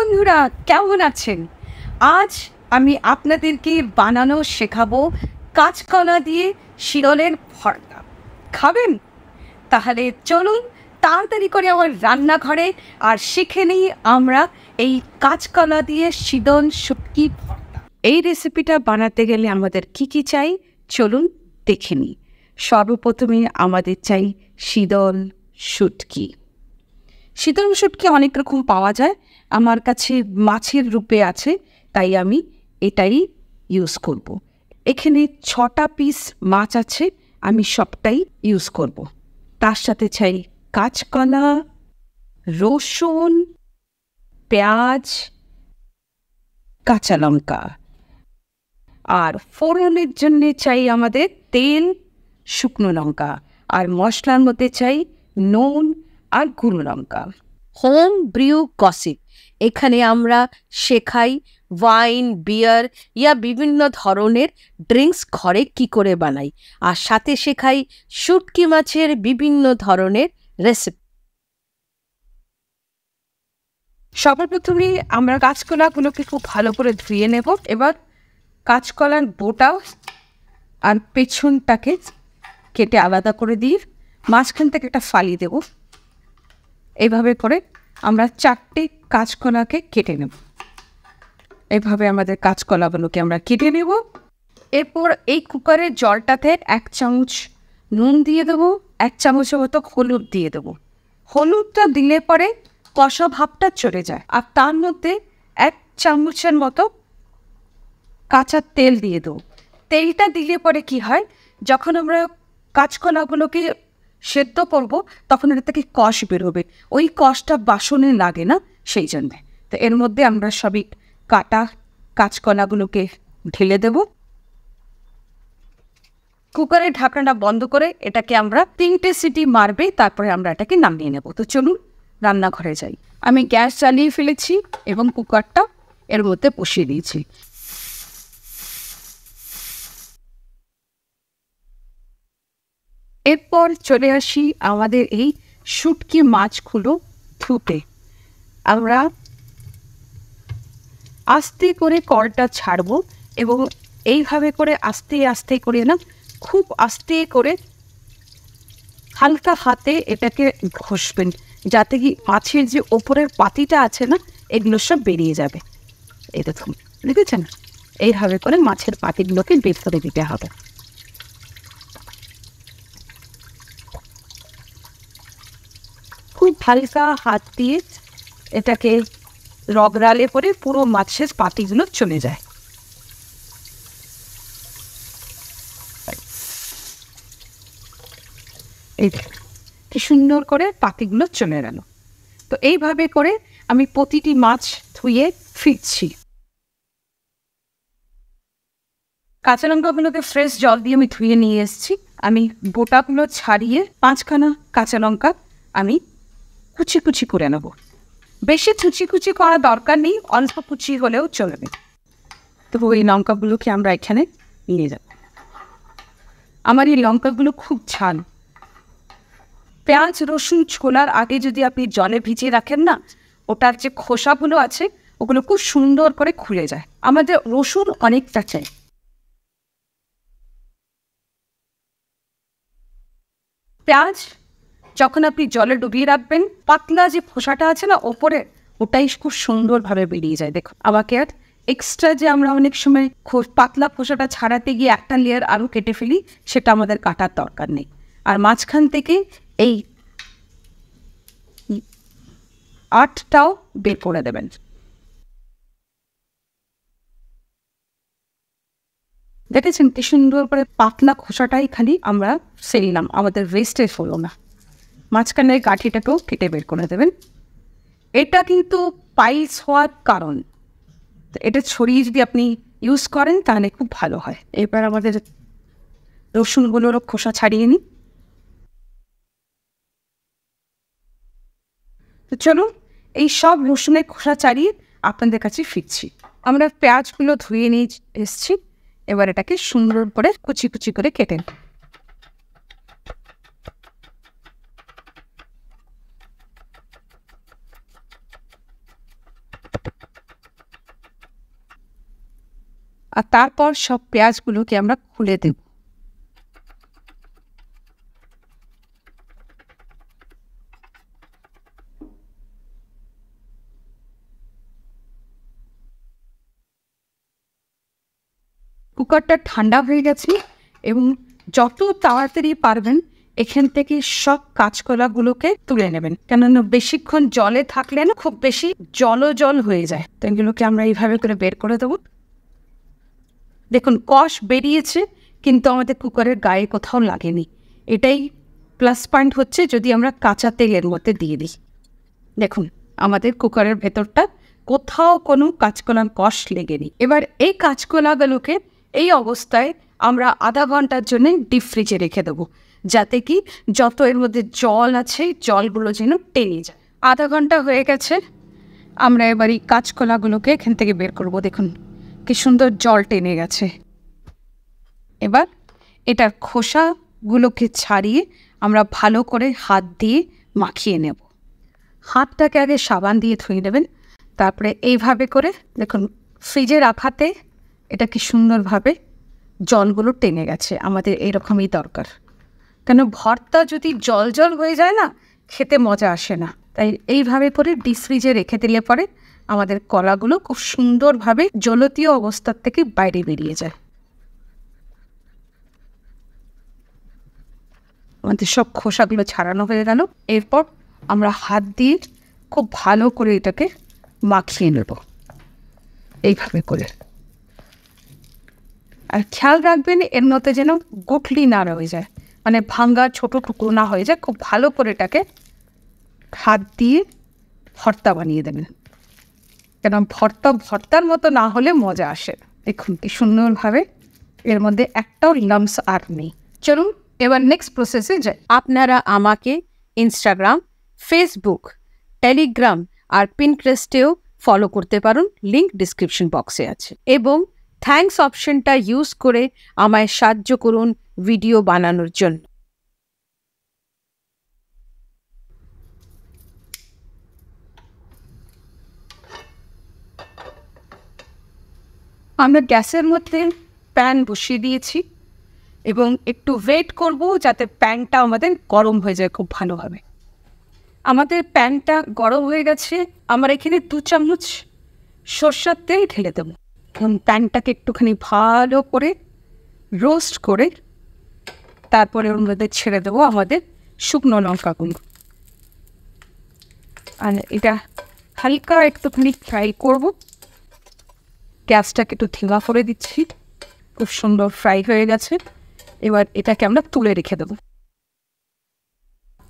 বন্ধুরা, কেমন আছেন? আজ আমি আপনাদেরকে বানানো শেখাবো কাঁচকলা দিয়ে শিরলের ভর্তা। খাবেন? তাহলে চলুন তাড়াতাড়ি করে আমার রান্নাঘরে আর শিখে নিই আমরা এই কাঁচকলা দিয়ে শীতল শুটকি ভর্তা। এই রেসিপিটা বানাতে গেলে আমাদের কি কি চাই? চলুন দেখে নিই। সর্বপ্রথমে আমাদের চাই শীতল শুটকি। শীতল শুটকি অনেক রকম পাওয়া যায়। আমার কাছে মাছের রূপে আছে, তাই আমি এটাই ইউজ করব। এখানে ছটা পিস মাছ আছে, আমি সবটাই ইউজ করব। তার সাথে চাই কাঁচকলা, রসুন, পেঁয়াজ, কাঁচা লঙ্কা আর ফোড়নের জন্য চাই আমাদের তেল, শুকনো লঙ্কা আর মশলার মধ্যে চাই নুন আর গুঁড়ো লঙ্কা হোম ব্রিউ গসিপ। এখানে আমরা শেখাই ওয়াইন, বিয়ার ইয়া বিভিন্ন ধরনের ড্রিঙ্কস ঘরে কি করে বানাই। আর সাথে শেখাই শুটকি মাছের বিভিন্ন ধরনের রেসিপি। সবার সর্বপ্রথমে আমরা গাছকলাগুলোকে খুব ভালো করে ধুয়ে নেব। এবার কাঁচকলার বোটা আর পেছনটাকে কেটে আলাদা করে দিয়ে মাঝখান থেকে একটা ফালি দেব। এইভাবে করে আমরা চারটে কাঁচকলাকে কেটে নেব। এভাবে আমাদের কাঁচকলাগুলোকে আমরা কেটে নেব। এরপর এই কুকারের জলটাতে এক চামচ নুন দিয়ে দেবো, এক চামচের মতো হলুদ দিয়ে দেবো। হলুদটা দিলে পরে কষা ভাবটা চলে যায় আর তার মধ্যে এক চামচের মতো কাঁচা তেল দিয়ে দেবো। তেলটা দিলে পরে কি হয়, যখন আমরা কাঁচকলাগুলোকে সেদ্ধ করব তখন এটা থেকে কষ বেরোবে। ওই কষটা বাসনে লাগে না, সেই জন্যে। তো এর মধ্যে আমরা সবই কাটা কাঁচকলাগুলোকে ঢেলে দেব। কুকারের ঢাকনাটা বন্ধ করে এটাকে আমরা তিনটে সিটি মারবে, তারপরে আমরা এটাকে নামিয়ে নেব। তো চলুন রান্নাঘরে যাই। আমি গ্যাস চালিয়ে ফেলেছি এবং কুকারটা এর মধ্যে বসিয়ে দিয়েছি। এরপর চলে আসি আমাদের এই শুটকি মাছগুলো ধুতে। আমরা আস্তে করে কলটা ছাড়বো এবং এইভাবে করে আস্তে আস্তে করে না, খুব আস্তে করে হালকা হাতে এটাকে ঘষবেন, যাতে কি মাছের যে ওপরের পাতিটা আছে না, এগুলো সব বেরিয়ে যাবে। এই দেখুন, দেখেছেন? এইভাবে করে মাছের পাতিগুলোকে বের করে দিতে হবে। হালকা হাত দিয়ে এটাকে রগড়ালে পরে পুরো মাছের পাতিগুলো চলে যায়। এই কি সুন্দর করে পাতিগুলো চলে গেল। তো এইভাবে করে আমি প্রতিটি মাছ ধুয়ে ফিরছি। কাঁচা লঙ্কাগুলোকে ফ্রেশ জল দিয়ে আমি ধুয়ে নিয়ে এসেছি। আমি গোটাগুলো ছাড়িয়ে পাঁচখানা কাঁচা লঙ্কা আমি কুচি কুচি করে নেব। বেশি কুচি কুচি করা দরকার নেই, অল্প কুচি হলেও চলবে। তো এই লঙ্কাগুলোকে আমরা এখানে নিয়ে যাব। আমার এই লঙ্কাগুলো খুব ঝাল। পেঁয়াজ, রসুন, ছোলার আগে যদি আপনি জলে ভিজিয়ে রাখেন না, ওটার যে খোসাগুলো আছে, ওগুলো খুব সুন্দর করে খুলে যায়। আমাদের রসুন অনেকটা চাই। পেঁয়াজ যখন আপনি জলে ডুবিয়ে রাখবেন, পাতলা যে খোসাটা আছে না, ওপরে, ওটাই খুব সুন্দরভাবে বেরিয়ে যায়। দেখো আমাকে আর এক্সট্রা যে আমরা অনেক সময় পাতলা খোসাটা ছাড়াতে গিয়ে একটা লেয়ার আরও কেটে ফেলি, সেটা আমাদের কাটার দরকার নেই। আর মাঝখান থেকে এই আটটাও বের করে দেবেন। দেখেছেন কি সুন্দর করে পাতলা খোসাটাই খালি আমরা সেরিলাম আমাদের ওয়েস্টেজ হলো না। মাঝখানের গাঠিটাকেও কেটে বের করে দেবেন। এটা কিন্তু পাইলস হওয়ার কারণ। এটা ছড়িয়ে যদি আপনি ইউজ করেন, তাহলে খুব ভালো হয়। এবার আমাদের রসুনগুলোরও খোসা ছাড়িয়ে নিই। তো চলুন, এই সব রসুনের খোসা ছাড়িয়ে আপনাদের কাছে ফিরছি। আমরা পেঁয়াজগুলো ধুয়ে নিয়ে এসছি। এবার এটাকে সুন্দর করে কুচি কুচি করে কেটে নিই। আর তারপর সব পেঁয়াজগুলোকে আমরা খুলে দেব। কুকারটা ঠান্ডা হয়ে গেছে এবং যত তাড়াতাড়ি পারবেন, এখান থেকে সব কাঁচকলাগুলোকে তুলে নেবেন। কেননা বেশিক্ষণ জলে থাকলে না খুব বেশি জল জল হয়ে যায়। তো এগুলোকে আমরা এইভাবে করে বের করে দেবো। দেখুন, কষ বেরিয়েছে, কিন্তু আমাদের কুকারের গায়ে কোথাও লাগেনি। এটাই প্লাস পয়েন্ট হচ্ছে যদি আমরা কাঁচা তেলের মধ্যে দিয়ে দিই। দেখুন, আমাদের কুকারের ভেতরটা কোথাও কোনো কাঁচকলার কষ লেগেনি। এবার এই কাঁচকলাগুলোকে এই অবস্থায় আমরা আধা ঘণ্টার জন্য ডিপ ফ্রিজে রেখে দেবো, যাতে কি যত এর মধ্যে জল আছে, জলগুলো যেন টেনে যায়। আধা ঘণ্টা হয়ে গেছে, আমরা এবার এই কাঁচকলাগুলোকে এখান থেকে বের করব। দেখুন কি সুন্দর জল টেনে গেছে। এবার এটার খোসাগুলোকে ছাড়িয়ে আমরা ভালো করে হাত দিয়ে মাখিয়ে নেব। হাতটাকে আগে সাবান দিয়ে ধুয়ে নেবেন। তারপরে এইভাবে করে দেখুন ফ্রিজে রাখাতে এটা কি সুন্দরভাবে জলগুলো টেনে গেছে। আমাদের এরকমই দরকার। কেন ভর্তা যদি জল জল হয়ে যায় না, খেতে মজা আসে না। তাই এইভাবে করে ডিপ ফ্রিজে রেখে দিলে পরে আমাদের কলাগুলো খুব সুন্দরভাবে জলতীয় অবস্থার থেকে বাইরে বেরিয়ে যায়। আমাদের সব খোসাগুলো ছাড়ানো হয়ে গেল। এরপর আমরা হাত দিয়ে খুব ভালো করে এটাকে মাখিয়ে নেব। এইভাবে করে। আর খেয়াল রাখবেন, এর মধ্যে যেন গুটলি না রয়ে যায়। মানে ভাঙ্গা ছোটো টুকরো না হয়ে যায়। খুব ভালো করে এটাকে হাত দিয়ে ভর্তা বানিয়ে দেবেন। কেন ভর্তা ভর্তার মতো না হলে মজা আসে। দেখুন কি সুন্দরভাবে এর মধ্যে একটাও লামস আর নেই। চলুন এবার নেক্সট প্রসেসে যাই। আপনারা আমাকে ইনস্টাগ্রাম ফেসবুক টেলিগ্রাম আর পিনক্রেস্টেও ফলো করতে পারুন। লিঙ্ক ডিসক্রিপশন বক্সে আছে। এবং থ্যাঙ্কস অপশনটা ইউজ করে আমায় সাহায্য করুন ভিডিও বানানোর জন্য। আমরা গ্যাসের মধ্যে প্যান বসিয়ে দিয়েছি এবং একটু ওয়েট করব যাতে প্যানটা আমাদের গরম হয়ে যায় খুব ভালোভাবে। আমাদের প্যানটা গরম হয়ে গেছে, আমরা এখানে দু চামচ সর্ষার তেল ঢেলে দেবো। এখন প্যানটাকে একটুখানি ভালো করে রোস্ট করে তারপরে ওর মধ্যে ছেড়ে দেবো আমাদের শুকনো লঙ্কাগুলো। আর এটা হালকা একটুখানি ফ্রাই করব। গ্যাসটাকে একটু ধীমা করে দিচ্ছি। খুব সুন্দর ফ্রাই হয়ে গেছে। এবার এটাকে আমরা তুলে রেখে দেবো।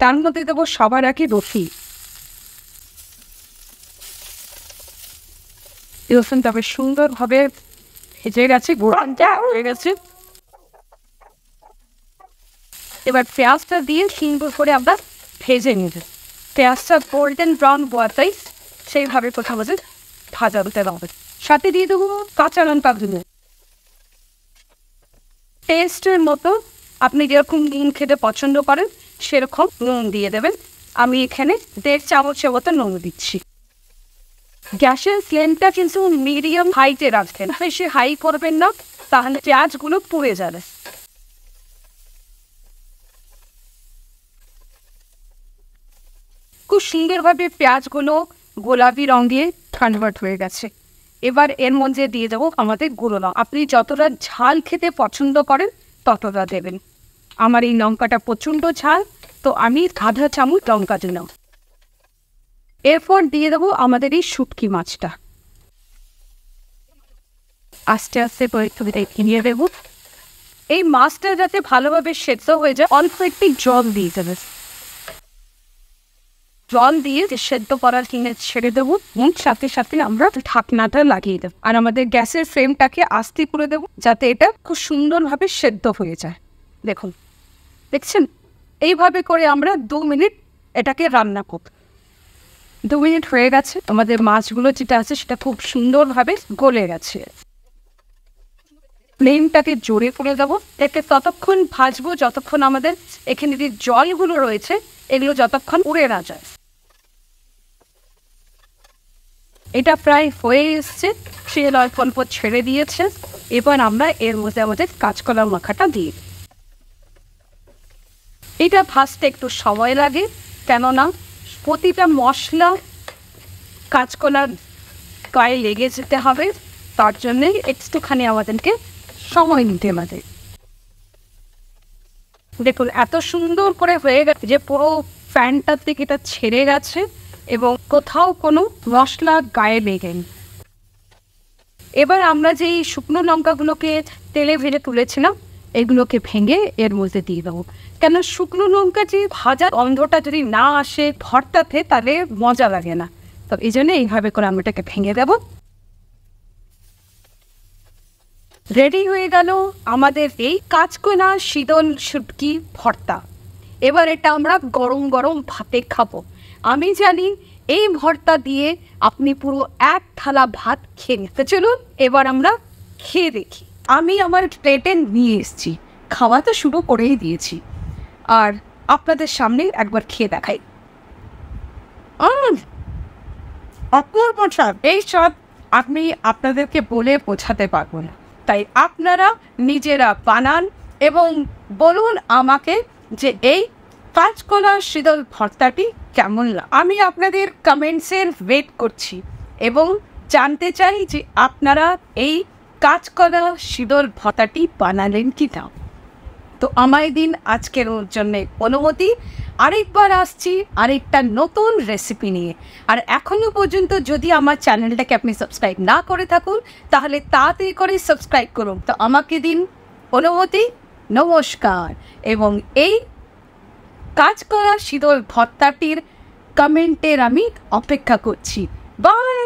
তার মধ্যে দেবো সবার আগে রসুন। রসুন তবে সুন্দরভাবে ভেজে গেছে গোড়ানটা হয়ে গেছে। এবার পেঁয়াজটা দিয়ে সুন্দর করে আমরা ভেজে নিব। পেঁয়াজটা গোল্ডেন ব্রাউন বোয়াটাই সেইভাবে কোথাও ভাজা হতে হবে। সাথে দিয়ে দেবো কাঁচা লঙ্কা গুঁড়ো টেস্টের মতো আপনি যেরকম নুন খেতে পছন্দ করেন, সেরকম নুন দিয়ে দেবেন। আমি এখানে দেড় চামচের মতো নুন দিচ্ছি। গ্যাসের ফ্লেমটা কিন্তু মিডিয়াম হাইতে রাখবেন। বেশি হাই করবেন না, তাহলে পেঁয়াজগুলো পুড়ে যাবে। খুব সুন্দরভাবে পেঁয়াজগুলো গোলাপি রং দিয়ে কনভার্ট হয়ে গেছে। এবার এর মধ্যে দিয়ে দেবো আমাদের গুঁড়ো লঙ্কা আপনি যতটা ঝাল খেতে পছন্দ করেন, ততটা দেবেন। আমার এই লঙ্কাটা প্রচণ্ড ঝাল, তো আমি আধা চামচ লঙ্কা দিলাম এরপর দিয়ে দেবো আমাদের এই শুটকি মাছটা। আস্তে আস্তে কিনিয়ে দেবো। এই মাছটা যাতে ভালোভাবে সেদ্ধ হয়ে যায়, অল্প একটি জল দিয়ে দেবে। জল দিয়ে সেদ্ধ করার কিনে ছেড়ে দেবো। এবং সাথে সাথে আমরা ঢাকনাটা লাগিয়ে দেবো। আর আমাদের গ্যাসের ফ্রেমটাকে আস্তে করে দেবো, যাতে এটা খুব সুন্দরভাবে সেদ্ধ হয়ে যায়। দেখুন, দেখছেন? এইভাবে করে আমরা দু মিনিট এটাকে রান্না করব। দু মিনিট হয়ে গেছে। আমাদের মাছগুলো যেটা আছে সেটা খুব সুন্দরভাবে গলে গেছে। ফ্লেমটাকে জোরে করে দেবো। একে ততক্ষণ ভাজবো, যতক্ষণ আমাদের এখানে যে জলগুলো রয়েছে, এগুলো যতক্ষণ উড়ে না যায়। এটা প্রায় হয়ে এসছে। সে অল্প অল্প ছেড়ে দিয়েছে। এবার আমরা এর মধ্যে আমাদের কাঁচকলার মাখাটা দিই। এটা ভাজতে একটু সময় লাগে, কেননা প্রতিটা মশলা কাঁচকলার গায়ে লেগে যেতে হবে। তার জন্যে একটুখানি আমাদেরকে সময় নিতে হবে। দেখুন, এত সুন্দর করে হয়ে গেছে যে পুরো ফ্যানটার থেকে এটা ছেড়ে গেছে। এবং কোথাও কোনো মশলা গায়ে লেগেনি এবার আমরা যেই শুকনো লঙ্কাগুলোকে তেলে ভেজে তুলেছিলাম, এগুলোকে ভেঙে এর মধ্যে দিয়ে দেবো। কেন শুকনো লঙ্কা যে ভাজার গন্ধটা যদি না আসে ভর্তাতে, তাহলে মজা লাগে না। তো এই জন্য এইভাবে করে আমি এটাকে ভেঙে দেবো। রেডি হয়ে গেল আমাদের এই কাঁচকোনা শীতল শুটকি ভর্তা। এবার এটা আমরা গরম গরম ভাতে খাব। আমি জানি এই ভর্তা দিয়ে আপনি পুরো এক থালা ভাত খেয়ে নিতে। চলুন, এবার আমরা খেয়ে দেখি। আমি আমার প্লেটে নিয়ে এসেছি। খাওয়া তো শুরু করেই দিয়েছি। আর আপনাদের সামনে একবার খেয়ে দেখাই। অপূর্ব স্বাদ। এই স্বাদ আমি আপনাদেরকে বলে বোঝাতে পারব না। তাই আপনারা নিজেরা বানান এবং বলুন আমাকে যে এই কাঁচকলা শীতল ভর্তাটি কেমন আমি আপনাদের কমেন্টসের ওয়েট করছি এবং জানতে চাই যে আপনারা এই কাঁচকলা শীতল ভর্তাটি বানালেন কি না তো আমায় দিন আজকের ওর জন্য অনুমতি। আরেকবার আসছি, আরেকটা নতুন রেসিপি নিয়ে। আর এখনও পর্যন্ত যদি আমার চ্যানেলটাকে আপনি সাবস্ক্রাইব না করে থাকুন, তাহলে তাড়াতাড়ি করে সাবস্ক্রাইব করুন। তো আমাকে দিন অনুমতি। নমস্কার। এবং এই কাজ করা শীতল ভত্তাটির কমেন্টের আমি অপেক্ষা করছি। বাই